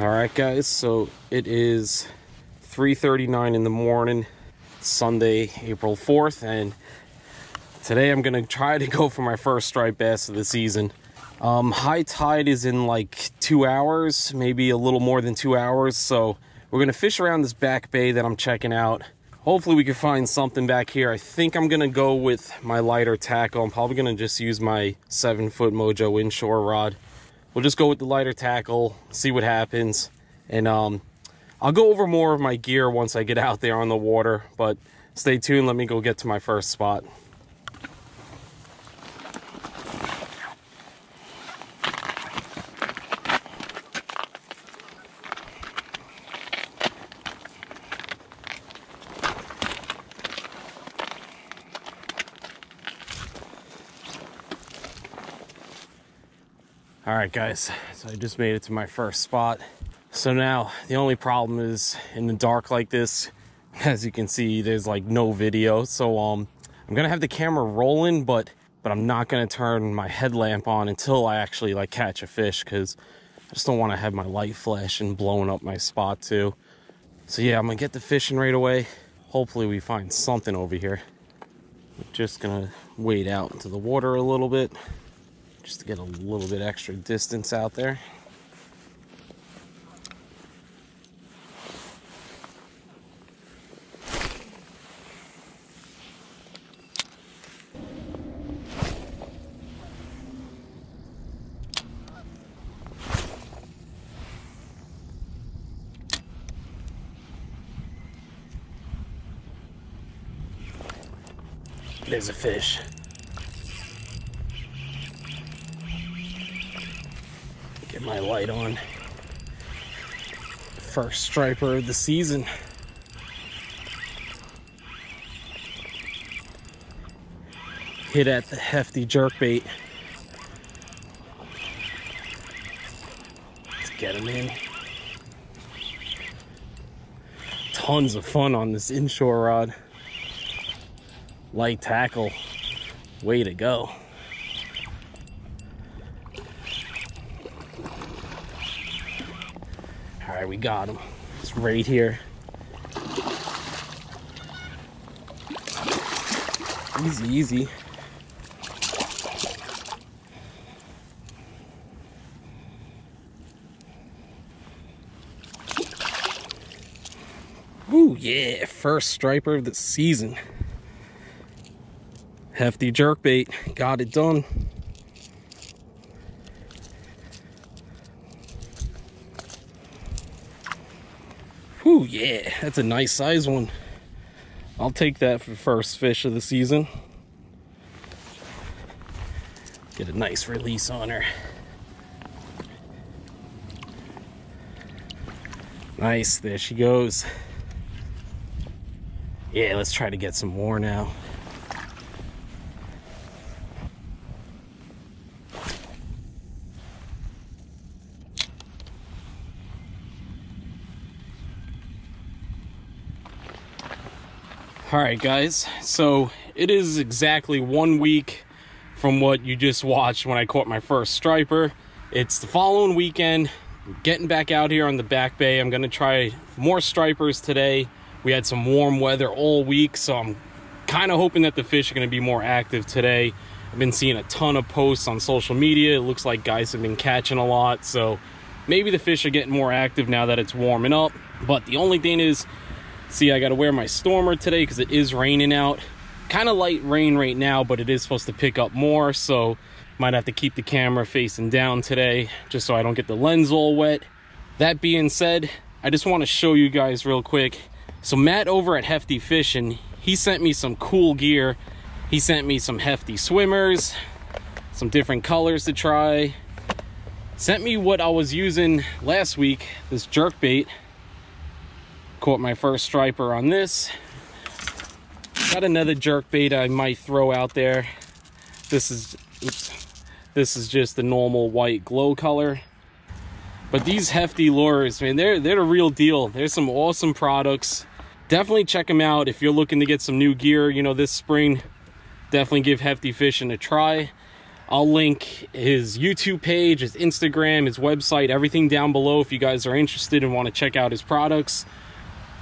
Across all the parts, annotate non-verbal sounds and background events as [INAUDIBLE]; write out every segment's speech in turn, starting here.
All right, guys, so it is 3.39 in the morning, Sunday, April 4th, and today I'm gonna try to go for my first striped bass of the season. Um, high tide is in like two hours, maybe a little more than two hours, so we're gonna fish around this back bay that I'm checking out. Hopefully we can find something back here. I think I'm gonna go with my lighter tackle. I'm probably gonna just use my seven foot Mojo inshore rod we'll just go with the lighter tackle, see what happens. And um, I'll go over more of my gear once I get out there on the water, but stay tuned. Let me go get to my first spot. All right, guys, so I just made it to my first spot. So now the only problem is in the dark like this, [LAUGHS] as you can see, there's like no video. So um, I'm gonna have the camera rolling, but but I'm not gonna turn my headlamp on until I actually like catch a fish because I just don't want to have my light flash and blowing up my spot too. So yeah, I'm gonna get the fishing right away. Hopefully we find something over here. I'm just gonna wade out into the water a little bit just to get a little bit extra distance out there. There's a fish. My light on. First striper of the season. Hit at the Heffty jerk bait. Let's get him in. Tons of fun on this inshore rod. Light tackle. Way to go. right, we got him. It's right here. Easy, easy. Ooh, yeah, first striper of the season. Heffty jerk bait, got it done. Ooh, yeah, that's a nice size one. I'll take that for first fish of the season. Get a nice release on her. Nice, there she goes. Yeah, let's try to get some more now. All right, guys. So it is exactly one week from what you just watched when I caught my first striper. It's the following weekend. getting back out here on the back bay. I'm going to try more stripers today. We had some warm weather all week, so I'm kind of hoping that the fish are going to be more active today. I've been seeing a ton of posts on social media. It looks like guys have been catching a lot, so maybe the fish are getting more active now that it's warming up. But the only thing is, See, I got to wear my Stormr today because it is raining out. Kind of light rain right now, but it is supposed to pick up more, so might have to keep the camera facing down today just so I don't get the lens all wet. That being said, I just want to show you guys real quick. So Matt over at Heffty Fishing, he sent me some cool gear. He sent me some Heffty swimmers, some different colors to try. Sent me what I was using last week, this jerk bait. Caught my first striper on this. Got another jerk bait I might throw out there. This is, oops, this is just the normal white glow color. But these Heffty lures, man, they're, they're the real deal. There's some awesome products. Definitely check them out if you're looking to get some new gear, you know, this spring. Definitely give Heffty Fishing a try. I'll link his YouTube page, his Instagram, his website, everything down below if you guys are interested and want to check out his products.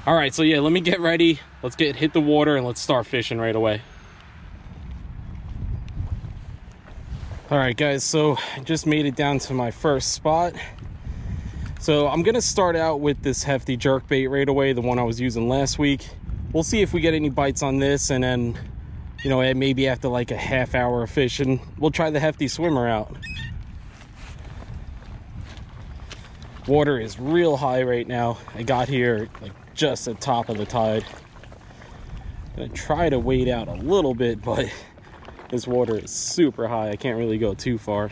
All right, so yeah, let me get ready. Let's get hit the water and let's start fishing right away. All right, guys, so I just made it down to my first spot. So I'm gonna start out with this Heffty jerk bait right away, the one I was using last week. We'll see if we get any bites on this and then you know, maybe after like a half hour of fishing, we'll try the Heffty swimmer out. Water is real high right now. I got here like just the top of the tide. Gonna try to wade out a little bit, but [LAUGHS] this water is super high. I can't really go too far.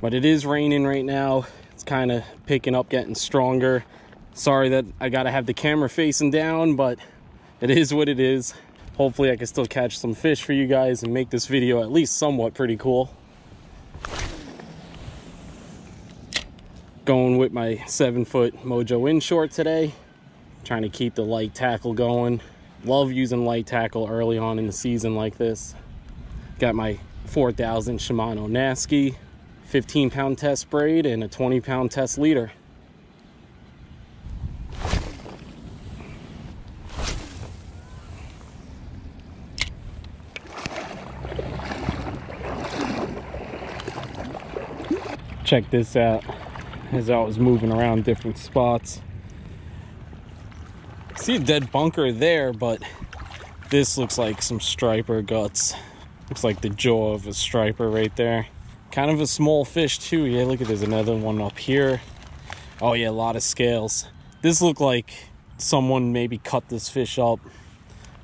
But it is raining right now. It's kind of picking up, getting stronger. Sorry that I gotta have the camera facing down, but it is what it is. Hopefully I can still catch some fish for you guys and make this video at least somewhat pretty cool. Going with my seven foot Mojo inshore today. Trying to keep the light tackle going. Love using light tackle early on in the season like this. Got my 4000 Shimano Nasci, 15 pound test braid and a 20 pound test leader. check this out as I was moving around different spots. See a dead bunker there, but this looks like some striper guts. Looks like the jaw of a striper right there. Kind of a small fish too. Yeah, look at there's another one up here. Oh yeah, a lot of scales. This looked like someone maybe cut this fish up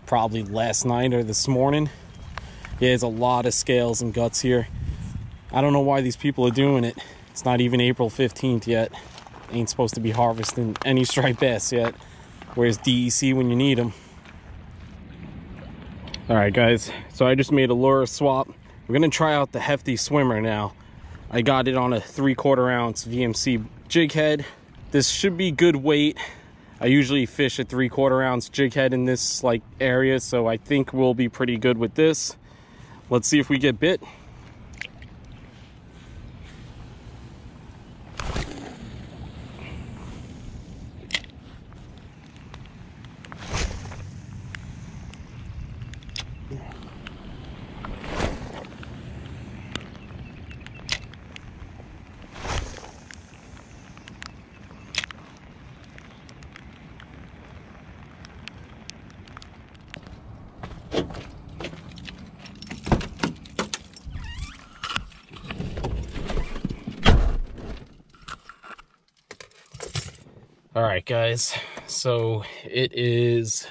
probably last night or this morning. Yeah, there's a lot of scales and guts here. I don't know why these people are doing it. It's not even April 15th yet. Ain't supposed to be harvesting any striped bass yet. Where's DEC when you need them? All right, guys. So I just made a lure swap. We're gonna try out the Heffty swimmer now. I got it on a three quarter ounce VMC jig head. This should be good weight. I usually fish a three quarter ounce jig head in this like area, so I think we'll be pretty good with this. Let's see if we get bit. All right, guys. So it is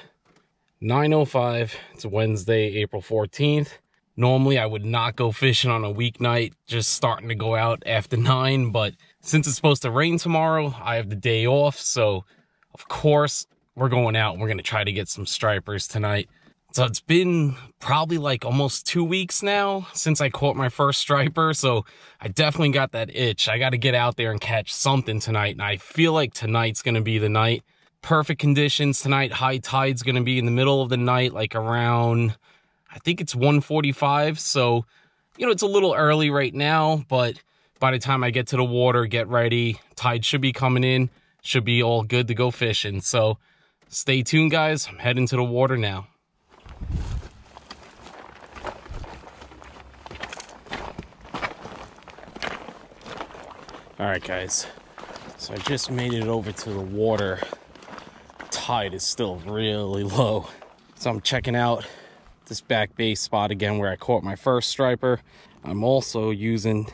9.05. It's Wednesday, April 14th. Normally, I would not go fishing on a weeknight, just starting to go out after 9. But since it's supposed to rain tomorrow, I have the day off. So, of course, we're going out we're going to try to get some stripers tonight. So it's been probably like almost two weeks now since I caught my first striper. So I definitely got that itch. I got to get out there and catch something tonight. And I feel like tonight's going to be the night. Perfect conditions tonight. High tide's going to be in the middle of the night, like around, I think it's 145. So, you know, it's a little early right now, but by the time I get to the water, get ready, tide should be coming in, should be all good to go fishing. So stay tuned, guys. I'm heading to the water now. All right, guys. So I just made it over to the water. Tide is still really low. So I'm checking out this back base spot again where I caught my first striper. I'm also using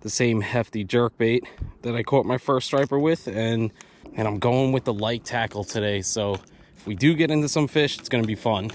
the same Heffty jerk bait that I caught my first striper with and and I'm going with the light tackle today. So if we do get into some fish, it's gonna be fun.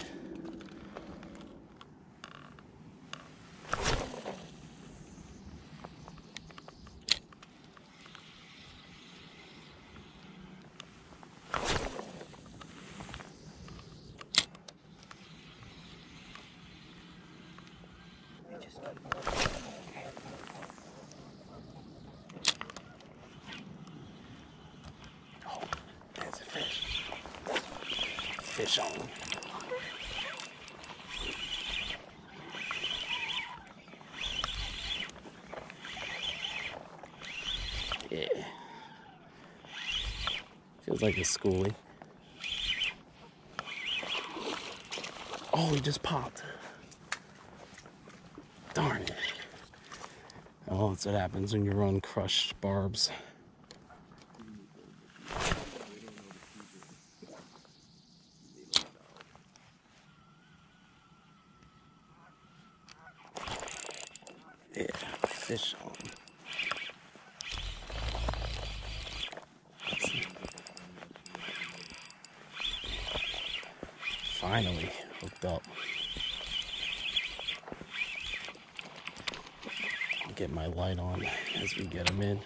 fish on. Yeah. Feels like a schoolie. Oh, he just popped. Darn it. Oh, that's what happens when you run crushed barbs. Fish on. Finally hooked up. Get my light on as we get them in.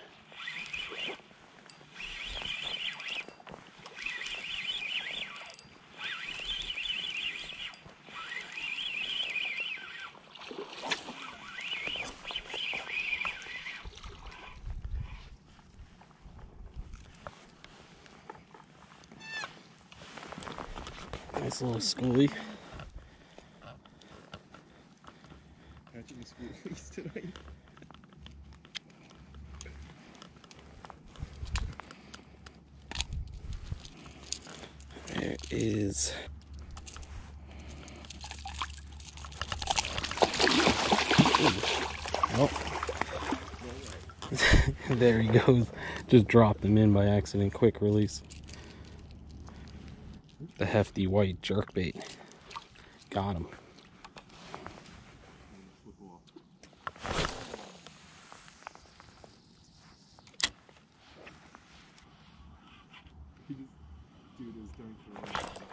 Nice little schoolie. Catching tonight. There is. Oh. [LAUGHS] there he goes. Just dropped him in by accident. Quick release. The Heffty white jerkbait. Got him.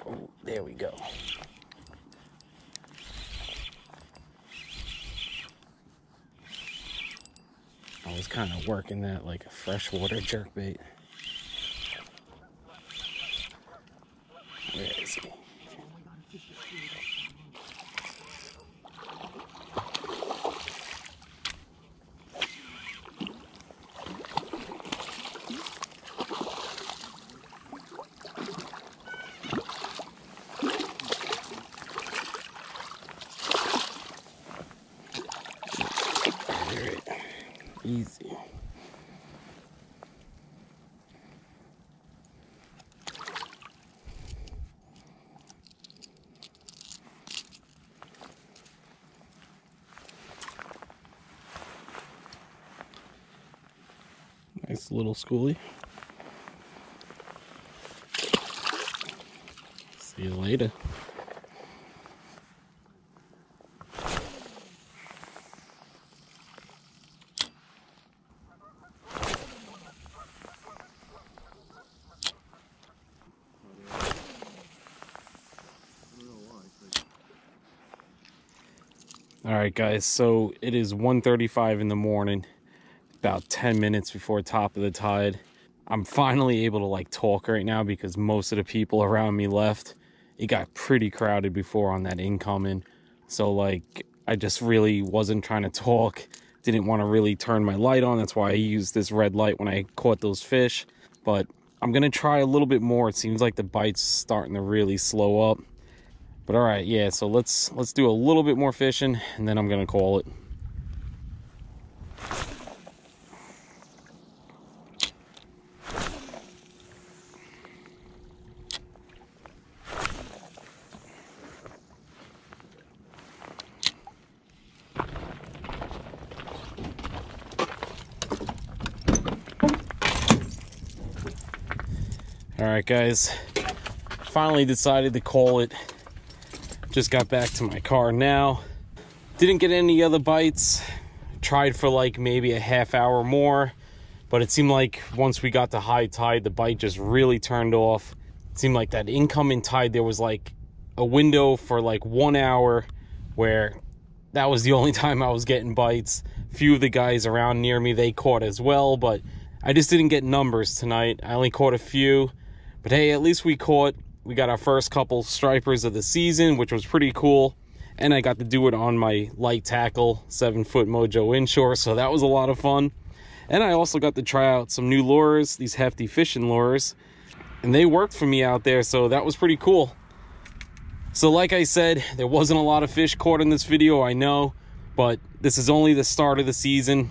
Oh, there we go. I was kind of working that like a freshwater jerkbait. Where is he? Alright. Easy. Nice little schoolie. See you later. I don't know why. It's like, All right, guys. So it is 1:35 in the morning, about 10 minutes before top of the tide. I'm finally able to like talk right now because most of the people around me left. It got pretty crowded before on that incoming. So like I just really wasn't trying to talk. Didn't want to really turn my light on. That's why I used this red light when I caught those fish. But I'm going to try a little bit more. It seems like the bite's starting to really slow up. But all right, yeah, so let's let's do a little bit more fishing and then I'm to call it. All right, guys. Finally decided to call it. Just got back to my car now. Didn't get any other bites. Tried for like maybe a half hour more, but it seemed like once we got to high tide, the bite just really turned off. It seemed like that incoming tide, there was like a window for like one hour where that was the [LAUGHS] only time I was getting bites. Few of the guys around near me, they caught as well, but I just didn't get numbers tonight. I only caught a few. But hey, at least we caught. We got our first couple stripers of the season, which was pretty cool. And I got to do it on my light tackle, seven foot Mojo inshore, so that was a lot of fun. And I also got to try out some new lures, these Heffty fishing lures. And they worked for me out there, so that was pretty cool. So like I said, there wasn't a lot of fish caught in this video, I know, but this is only the start of the season.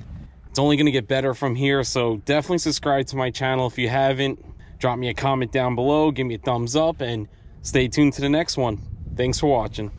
It's only going to get better from here. So definitely subscribe to my channel if you haven't. Drop me a comment down below, give me a thumbs up, and stay tuned to the next one. Thanks for watching.